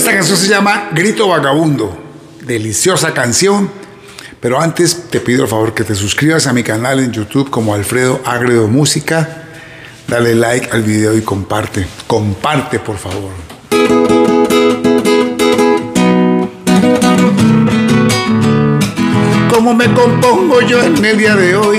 esta canción se llama Grito Vagabundo. Deliciosa canción. Pero antes te pido el favor que te suscribas a mi canal en YouTube como Alfredo Agredo Música. Dale like al video y comparte. Comparte, por favor. ¿Cómo me compongo yo en el día de hoy?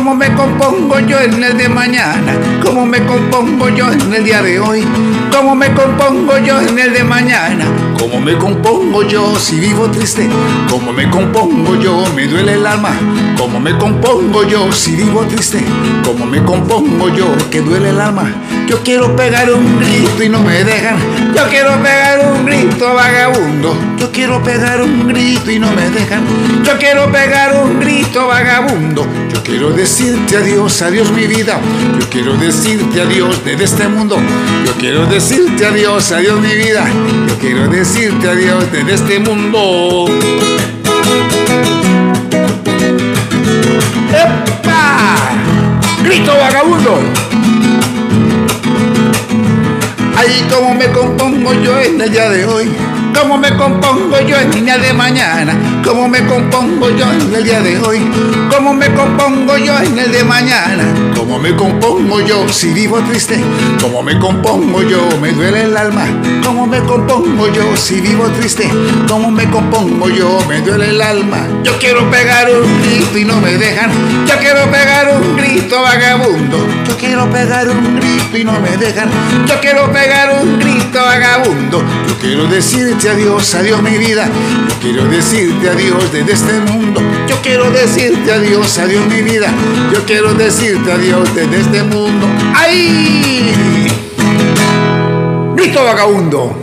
¿Cómo me compongo yo en el de mañana? ¿Cómo me compongo yo en el día de hoy? ¿Cómo me compongo yo en el de mañana? ¿Cómo me compongo yo si vivo triste? ¿Cómo me compongo yo? Me duele el alma. ¿Cómo me compongo yo si vivo triste? ¿Cómo me compongo yo que duele el alma? Yo quiero pegar un grito y no me dejan. Yo quiero pegar un grito vagabundo. Yo quiero pegar un grito y no me dejan. Yo quiero pegar un grito vagabundo. Yo quiero decirte adiós, adiós mi vida. Yo quiero decirte adiós desde este mundo. Yo quiero decirte adiós, adiós mi vida. Yo quiero decirte adiós desde este mundo. ¡Epa! ¡Grito vagabundo! Ay, cómo me compongo yo en el día de hoy. Cómo me compongo yo en el día de mañana. Cómo me compongo yo en el día de hoy. Cómo me compongo yo en el de mañana. Cómo me compongo yo si vivo triste. Cómo me compongo yo, me duele el alma. Cómo me compongo yo si vivo triste. Cómo me compongo yo, me duele el alma. Yo quiero pegar un grito y no me dejan. Yo quiero pegar un grito vagabundo. Yo quiero pegar un grito y no me dejan. Yo quiero pegar quiero decirte adiós, adiós mi vida. Yo quiero decirte adiós desde este mundo. Yo quiero decirte adiós, adiós mi vida. Yo quiero decirte adiós desde este mundo. ¡Ay! Grito vagabundo.